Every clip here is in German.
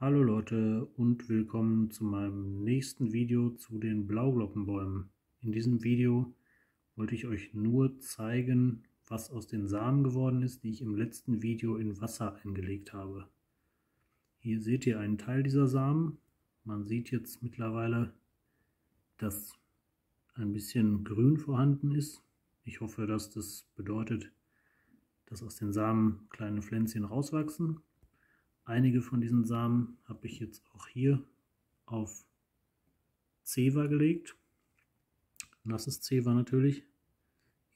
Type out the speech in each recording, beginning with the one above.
Hallo Leute und willkommen zu meinem nächsten Video zu den Blauglockenbäumen. In diesem Video wollte ich euch nur zeigen, was aus den Samen geworden ist, die ich im letzten Video in Wasser eingelegt habe. Hier seht ihr einen Teil dieser Samen. Man sieht jetzt mittlerweile, dass ein bisschen Grün vorhanden ist. Ich hoffe, dass das bedeutet, dass aus den Samen kleine Pflänzchen rauswachsen. Einige von diesen Samen habe ich jetzt auch hier auf Zewa gelegt. Nasses Zewa natürlich.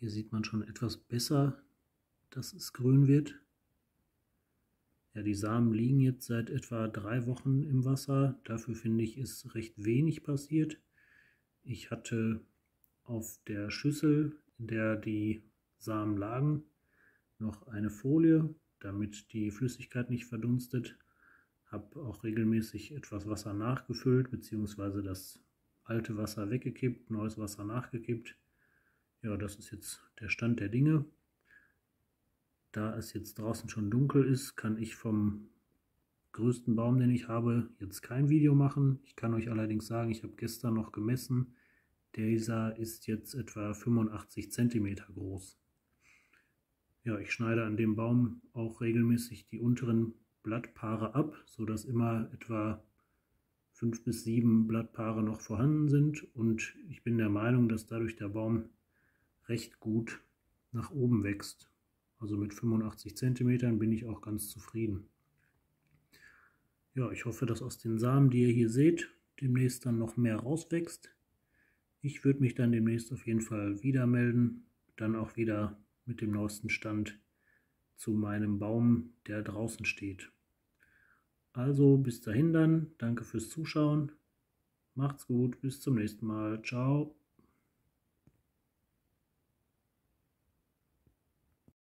Hier sieht man schon etwas besser, dass es grün wird. Ja, die Samen liegen jetzt seit etwa drei Wochen im Wasser. Dafür finde ich, ist recht wenig passiert. Ich hatte auf der Schüssel, in der die Samen lagen, noch eine Folie damit die Flüssigkeit nicht verdunstet. Habe auch regelmäßig etwas Wasser nachgefüllt, beziehungsweise das alte Wasser weggekippt, neues Wasser nachgekippt. Ja, das ist jetzt der Stand der Dinge. Da es jetzt draußen schon dunkel ist, kann ich vom größten Baum, den ich habe, jetzt kein Video machen. Ich kann euch allerdings sagen, ich habe gestern noch gemessen. Dieser ist jetzt etwa 85 cm groß. Ja, ich schneide an dem Baum auch regelmäßig die unteren Blattpaare ab, sodass immer etwa fünf bis sieben Blattpaare noch vorhanden sind und ich bin der Meinung, dass dadurch der Baum recht gut nach oben wächst. Also mit 85 cm bin ich auch ganz zufrieden. Ja, ich hoffe, dass aus den Samen, die ihr hier seht, demnächst dann noch mehr rauswächst. Ich würde mich dann demnächst auf jeden Fall wieder melden, dann auch wieder mit dem neuesten Stand zu meinem Baum, der draußen steht. Also bis dahin dann, danke fürs Zuschauen, macht's gut, bis zum nächsten Mal, ciao.